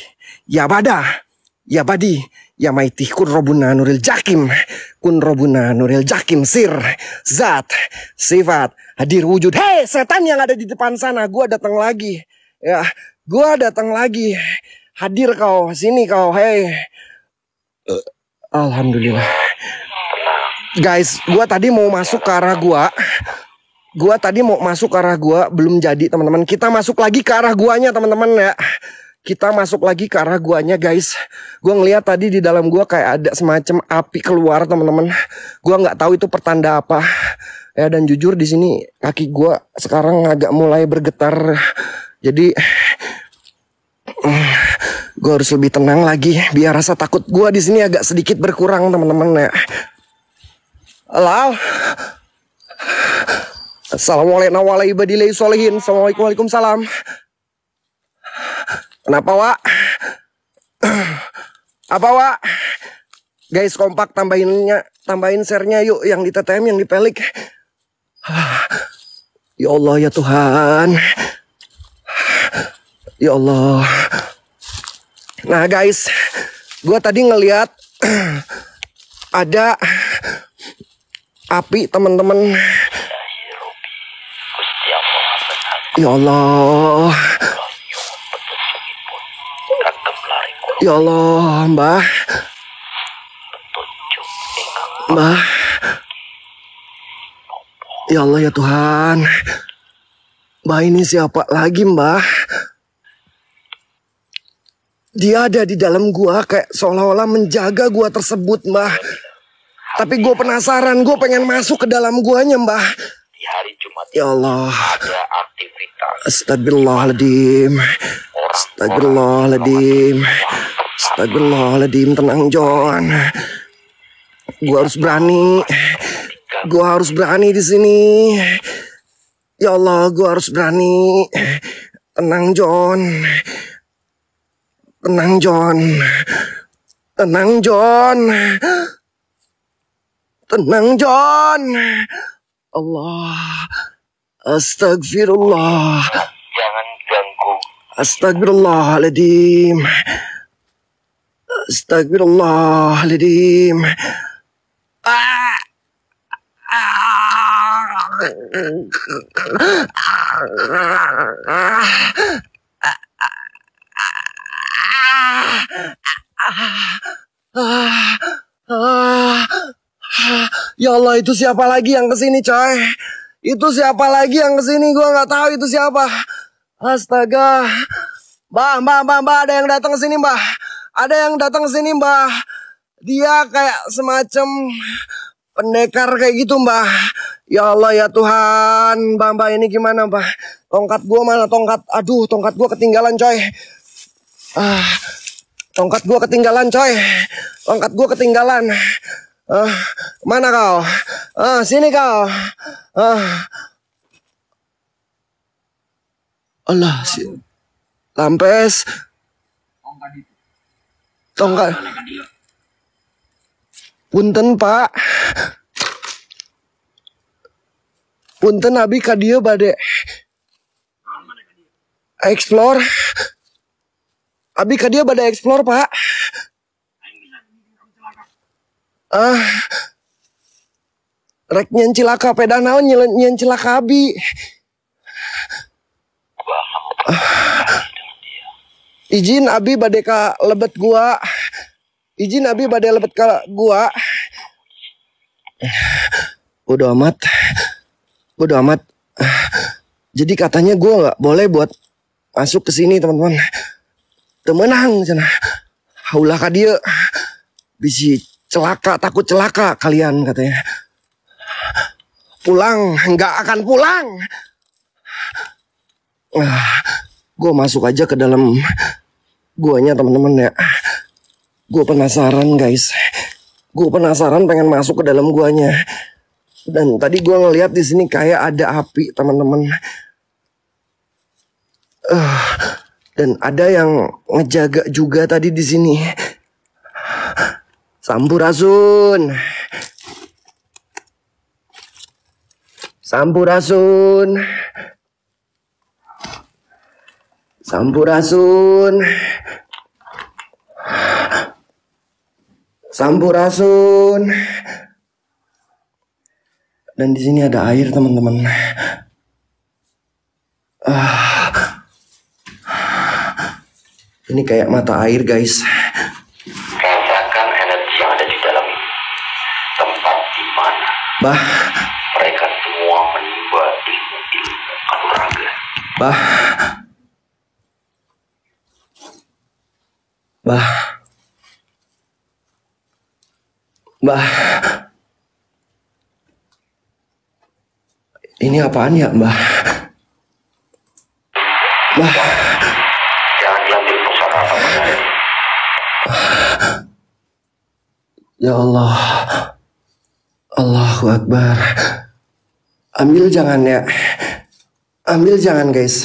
ya bada, ya badi, ya maiti, kun robuna nuril jakim, kun robuna nuril jakim, sir, zat, sifat, hadir wujud. Hei setan yang ada di depan sana, gua datang lagi. Ya, gua datang lagi. Hadir kau, sini kau, hei. Alhamdulillah. Guys, gua tadi mau masuk ke arah gua. Gua tadi mau masuk ke arah gua, belum jadi teman-teman. Kita masuk lagi ke arah guanya teman-teman ya. Kita masuk lagi ke arah guanya guys. Gua ngeliat tadi di dalam gua kayak ada semacam api keluar teman-teman. Gua nggak tahu itu pertanda apa. Ya dan jujur di sini kaki gua sekarang agak mulai bergetar. Jadi gue harus lebih tenang lagi biar rasa takut gua di sini agak sedikit berkurang teman-teman ya. Halo. Assalamualaikum warahmatullahi wabarakatuh. Assalamualaikum waalaikumsalam. Kenapa, Wak? Apa, Wak? Guys, kompak tambahinnya, tambahin share-nya yuk yang di TTM yang di pelik. Ya Allah ya Tuhan. Ya Allah. Nah, guys, gua tadi ngeliat ada api teman-teman. Ya Allah. Ya Allah, Mbah. Mbah. Ya Allah ya Tuhan. Mbah ini siapa lagi, Mbah? Dia ada di dalam gua kayak seolah-olah menjaga gua tersebut, Mbah. Tapi gue penasaran, gue pengen masuk ke dalam guanya, Mbah. Hari Jumat Ya Allah. ada aktivitas Astagfirullahaladzim. Astagfirullahaladzim. Astagfirullahaladzim. Tenang, John. Gua harus berani. Gua harus berani di sini. Ya Allah, gua harus berani. Tenang, John. Tenang, John. Tenang, John. Tenang, John. Allah. Astagfirullah. jangan ganggu Astagfirullahaladzim. Astagfirullahaladzim. Ah. Ya Allah itu siapa lagi yang ke sini coy Itu siapa lagi yang ke sini Gua nggak tahu itu siapa Astaga Mbah, mbah, mbah, mbah, ada yang datang ke sini, mbah. Ada yang datang ke sini, mbah. Dia kayak semacam pendekar kayak gitu, mbah. Ya Allah ya Tuhan, mbah, mbah ini gimana, mbah? Tongkat gua mana? Tongkat, aduh, tongkat gua ketinggalan, coy. Ah, tongkat gua ketinggalan, coy. Tongkat gua ketinggalan. Ah, mana kau? Ah, sini kau. Ah. Allah, si Lampes. Tongkat. Punten, Pak. Punten abi ka dieu bade explore. Abi ka dieu bade explore, Pak. Ah. Rek nyen cilaka peda naon nyen nyen cilaka abi. Izin abi bade ka lebet gua. Izin abi bade lebet ka gua. Udah amat. Udah amat. Jadi katanya gua nggak boleh buat masuk ke sini teman-teman. Temenang sana. Haulah ka dia. Bisi celaka, takut celaka kalian katanya. Pulang, nggak akan pulang. Ah, gue masuk aja ke dalam guanya teman-teman ya. Gue penasaran guys. Gue penasaran pengen masuk ke dalam guanya. Dan tadi gue ngeliat di sini kayak ada api teman-teman. Ah, dan ada yang ngejaga juga tadi di sini. Sampurasun. Sampurasun. Sampurasun. Sampurasun. Dan di sini ada air, teman-teman. Ah. Ini kayak mata air, guys. Bah, mereka semua menimba ilmu-ilmu kanuraga bah. Bah. Bah. Ini apaan ya, Mbah? Bah. Jangan diambil pusaka apa pun. Ya Allah. Allahu Akbar. Ambil jangan ya. Ambil jangan guys.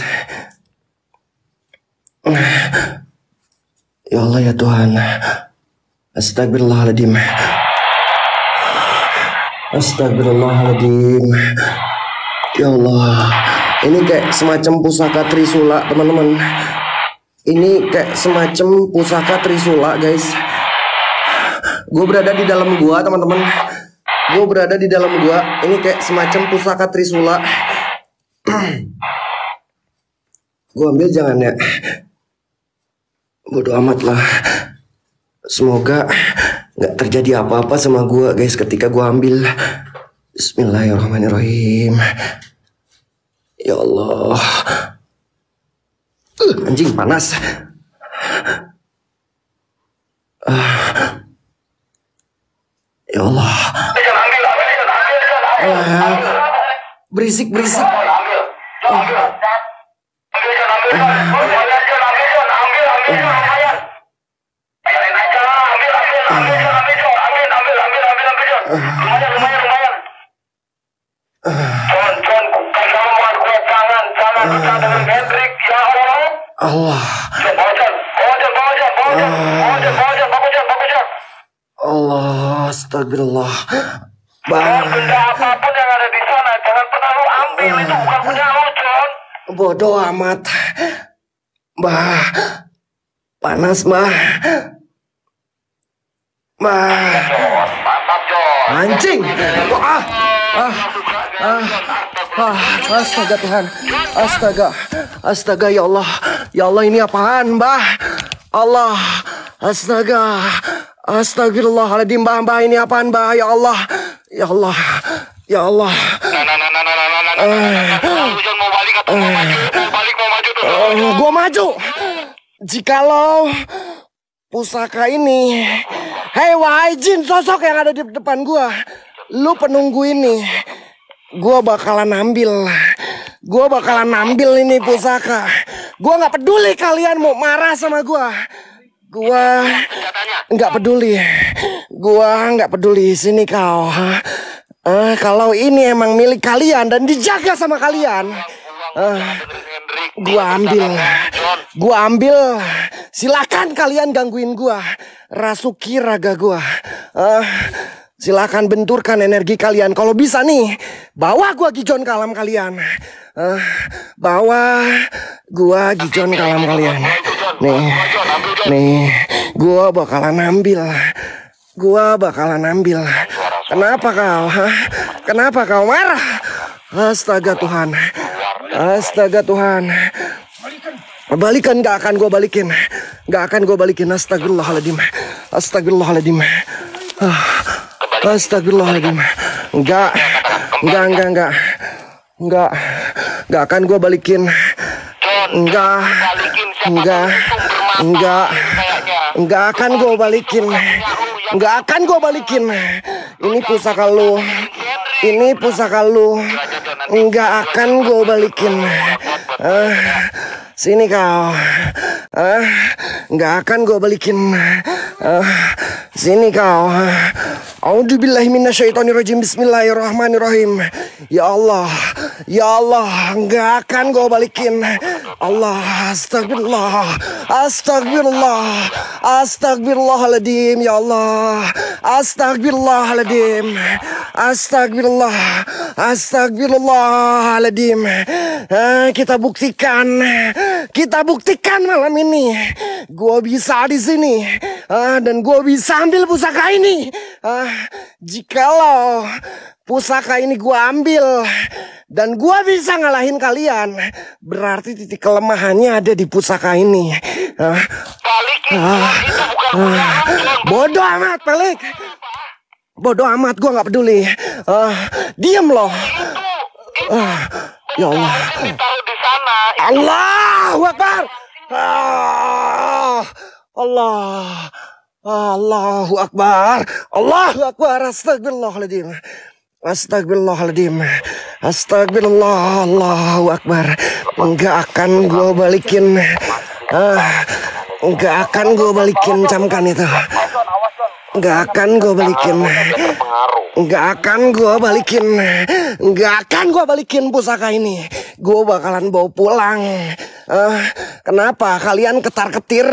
Ya Allah ya Tuhan. Astagfirullahaladzim. Astagfirullahaladzim. Ya Allah. Ini kayak semacam pusaka Trisula teman-teman. Ini kayak semacam pusaka Trisula guys. Gue berada di dalam gua teman-teman. Gue berada di dalam gua. Ini kayak semacam pusaka Trisula. gue ambil jangan ya. Bodoh amat lah. Semoga nggak terjadi apa-apa sama gua guys ketika gua ambil. Bismillahirrahmanirrahim. Ya Allah. Anjing panas. Ah. Ya Allah. berisik berisik. Allah Allah astagfirullah Bang. benda apa pun bodoh amat. Bah, panas bah. Bah, John, mantap, John. anjing. Ah, ah, ah, ah, astaga Tuhan. Astaga, astaga ya Allah. Ya Allah ini apaan, bah? Allah, astaga. Astagfirullahaladzim, bah, bah ini apaan, bah? Ya Allah, ya Allah, ya Allah. Nah, nah, nah, nah, nah, nah, nah, nah, nah, nah. Mau balik atau mau maju? Mau balik, mau maju tuh. Oh, gua maju. Jikalau pusaka ini, hei wahai jin sosok yang ada di depan gua, lu penunggu ini, gua bakalan ambil, gua bakalan ambil ini pusaka. Gua nggak peduli kalian mau marah sama gua, gua nggak peduli, gua nggak peduli sini kau. Eh, kalau ini emang milik kalian dan dijaga sama kalian, eh, gua ambil, gua ambil. Silakan kalian gangguin gua, rasuki raga gua. Eh, silakan benturkan energi kalian. Kalau bisa nih, bawa gua gijon kalam kalian. Eh, bawa gua gijon kalam kalian. Nih, nih, gua bakalan ambil. Gua bakalan ambil. Kenapa kau? Hah? Kenapa kau marah? Astaga Tuhan. Astaga Tuhan. Balikan gak akan gue balikin. Gak akan gue balikin. Astagfirullahaladzim. Astagfirullahaladzim. Ah, Astagfirullahaladzim. Enggak. Enggak, enggak, enggak. Enggak. Enggak akan gue balikin. Enggak. Enggak. Enggak. Enggak akan gue balikin. Enggak akan gue balikin. Ini pusaka lu. Ini pusaka lu. Enggak akan gue balikin. Ah, sini kau. Ah, enggak akan gue balikin. Ah, sini kau. A'udzubillahi minasyaitonirrajim. Bismillahirrahmanirrahim. Ya Allah. Ya Allah, enggak akan gue balikin. Allah, astagfirullah. Astagfirullah. Astagfirullahaladzim, ya Allah. Astagfirullahaladzim. Astagfirullah. Astagfirullahaladzim. Eh, kita buktikan. Kita buktikan malam ini. Gua bisa di sini. Ah, dan gua bisa ambil pusaka ini. Ah, jikalau pusaka ini gua ambil dan gua bisa ngalahin kalian, berarti titik kelemahannya ada di pusaka ini. Balikin, itu bukan punya lu, John. bodoh amat, pelik. Bodoh amat, gua nggak peduli. Ah, diem loh. Ah, ya Allah. Allah Akbar. Ah, Allah. Allahu Akbar. Allahu Akbar. Astagfirullahaladzim. Astagfirullahaladzim. Astagfirullah. Allahu Akbar. Enggak akan gue balikin. Ah, enggak akan gue balikin camkan itu. Enggak akan gue balikin. Enggak akan gue balikin. Enggak akan gue balikin pusaka ini. Gue bakalan bawa pulang. Ah, kenapa kalian ketar-ketir?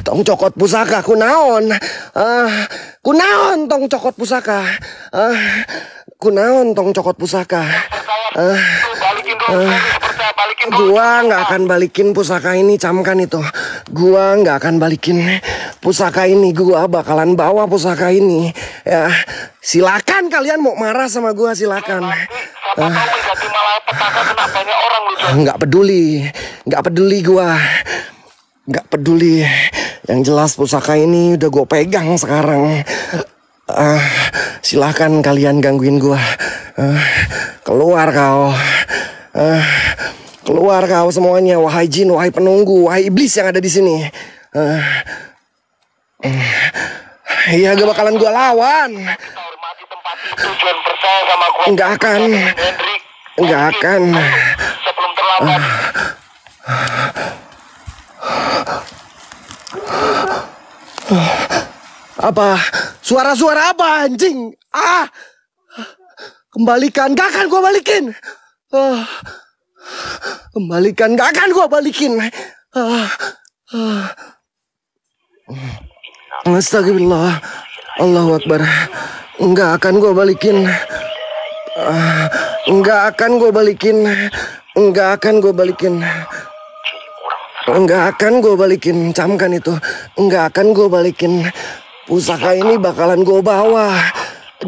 Tong cokot pusaka kunaon. Ah, kunaon tong cokot pusaka. Ah, kunaon tong cokot pusaka. Ah, Balikin percaya balikin dong. Gua nggak akan balikin pusaka ini camkan itu. Gua nggak akan balikin pusaka ini. Gua bakalan bawa pusaka ini. Ya, silakan kalian mau marah sama gua silakan. Siapa tahu menjadi malah petaka kena banyak orang lu Jon. Nggak peduli, nggak peduli gua. Nggak peduli. Yang jelas pusaka ini udah gue pegang sekarang. Ah, silakan kalian gangguin gua. Ah, keluar kau. Ah, keluar kau semuanya, wahai jin, wahai penunggu, wahai iblis yang ada di sini. Mm. Iya, gak bakalan gua lawan. Kita hormati tempat itu Jon percaya sama gua. Nggak akan. Hendrik. Nggak akan. Apa? Suara-suara apa anjing? Ah! Kembalikan, gak akan gua balikin. Ah. Kembalikan, gak akan gua balikin. Ah. Ah. Astagfirullah. Allahu Akbar. Enggak akan gua balikin. Enggak akan gua balikin. Enggak akan gua balikin. Enggak akan gue balikin camkan itu Enggak akan gue balikin Pusaka ini bakalan gue bawa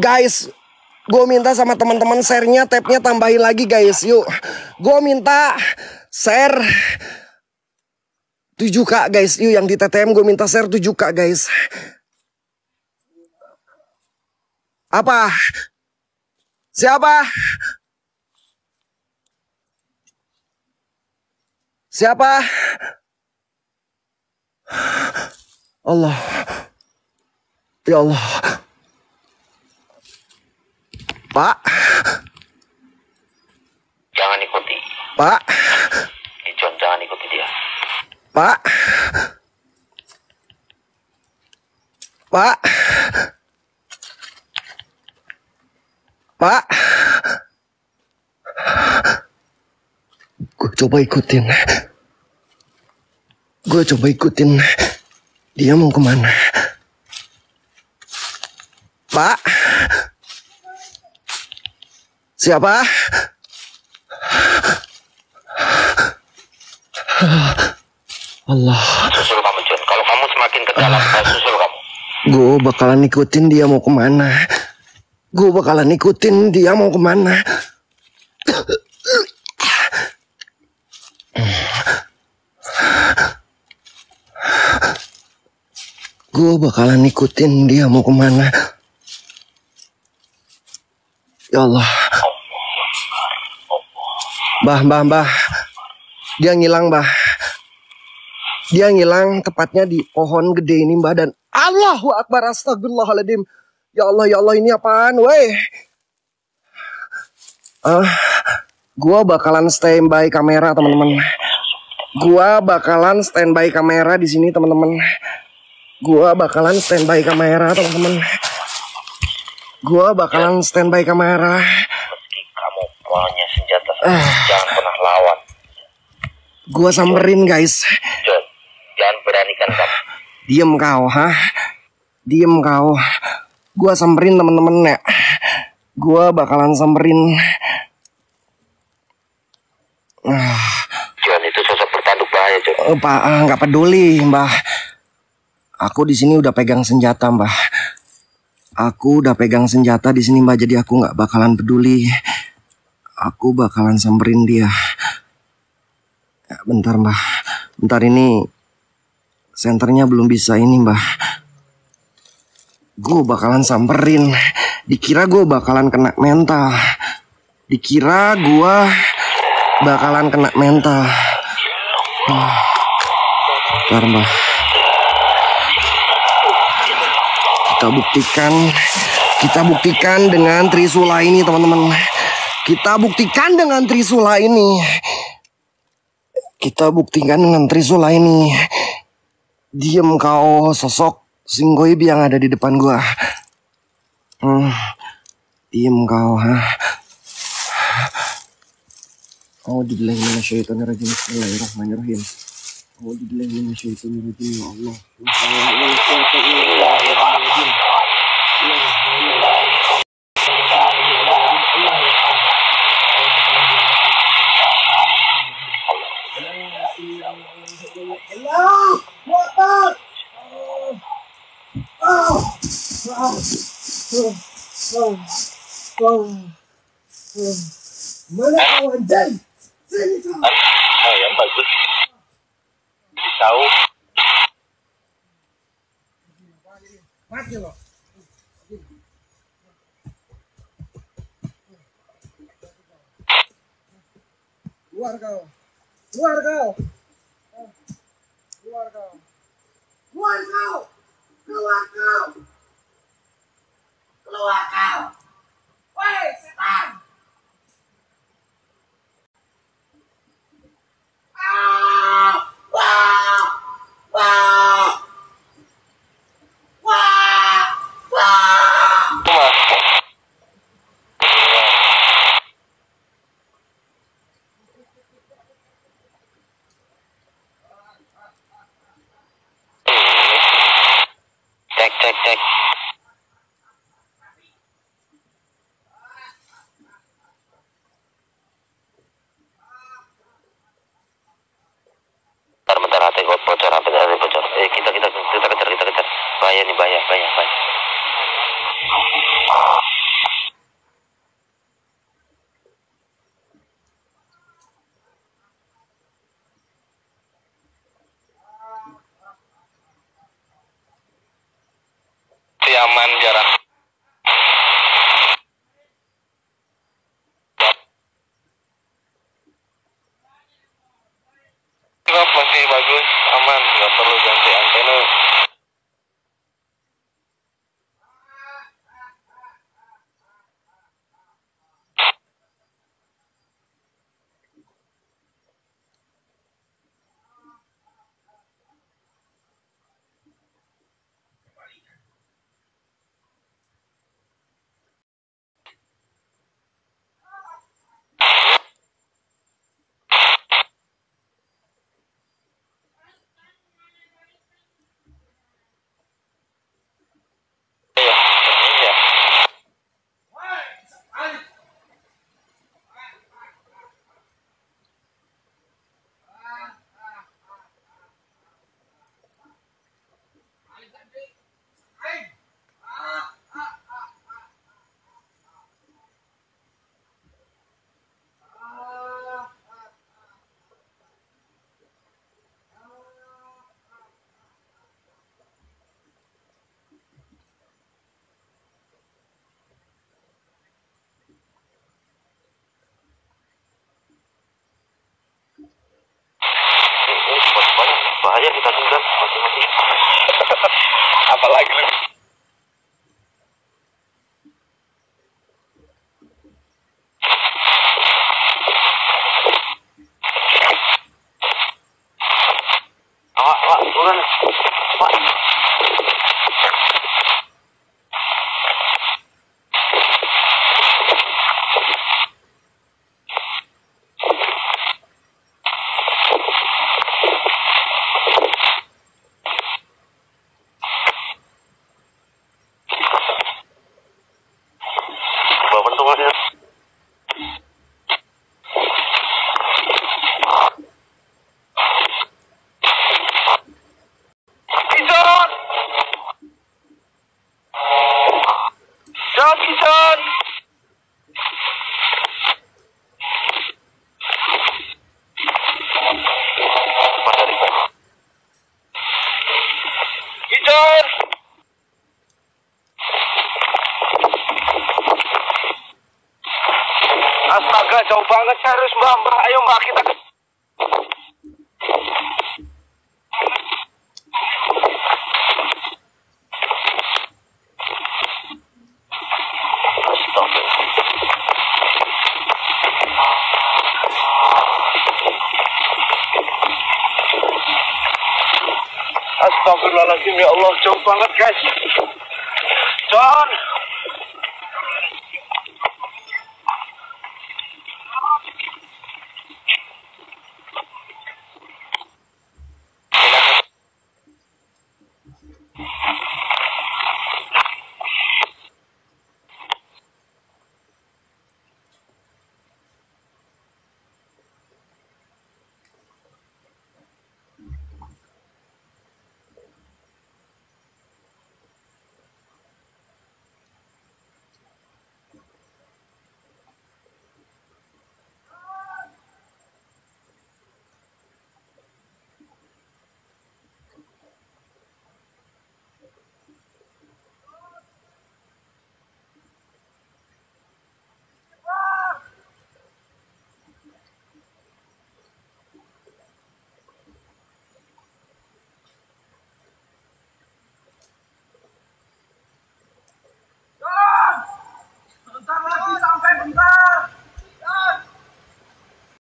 Guys Gue minta sama teman-teman share-nya Tab-nya tambahin lagi guys Yuk Gue minta share 7k guys Yuk yang di TTM gue minta share 7k guys Apa? Siapa? Siapa? Allah. Ya Allah. Pak, Jangan ikuti. Pak, Jon, jangan ikuti dia. Pak. Pak. Pak. Gue coba ikutin. Gue coba ikutin. Dia mau ke mana? Pak. Siapa? Allah. Susul kamu, Jon. Kalau kamu semakin ke dalam, saya susul kamu. Gue bakalan ikutin dia mau ke mana. Gue bakalan ikutin dia mau ke mana. Gue bakalan ikutin dia mau ke mana. Ya Allah. Bah, bah, bah. Dia ngilang, bah. Dia ngilang tepatnya di pohon gede ini, mbah. Dan Allahu Akbar, astagfirullahaladzim. Ya Allah, ya Allah, ini apaan, weh? Ah, gua bakalan standby kamera, teman-teman. Gua bakalan standby kamera di sini, teman-teman. Gua bakalan standby kamera, teman-teman. Gua bakalan standby kamera. Meski kamu punya senjata, jangan pernah lawan. Gua samperin, guys. Jon, jangan beranikan kamu. Diem kau, hah? Diem kau. Gua samperin temen-temen ya. Gua bakalan samperin. Jon, itu sosok bertanduk bahaya, Jon. Eh, Pak, ah, nggak peduli, Mbah. Aku di sini udah pegang senjata, Mbah. Aku udah pegang senjata di sini, Mbah. Jadi aku nggak bakalan peduli aku bakalan samperin dia. Ya, bentar, Mbah. Bentar ini senternya belum bisa ini, Mbah. Gue bakalan samperin. Dikira gue bakalan kena mental. Dikira gue bakalan kena mental. Bentar, Mbah. Kita buktikan, kita buktikan dengan trisula ini, teman-teman. Kita buktikan dengan Trisula ini. Kita buktikan dengan Trisula ini. Diam kau sosok Singgoib yang ada di depan gua. Hmm, diem kau, ha? A'udzubillahi minasyaitonirrajim. Bismillahirrahmanirrahim. A'udzubillahi minasyaitonirrajim. Ya Allah. La haula wala quwwata illa Mana kau anjay? Sini. Ah, yang bagus. Tahu. Mati lo. Keluar kau. Keluar kau. Keluar kau. Keluar kau. Keluar kau. Keluar kau.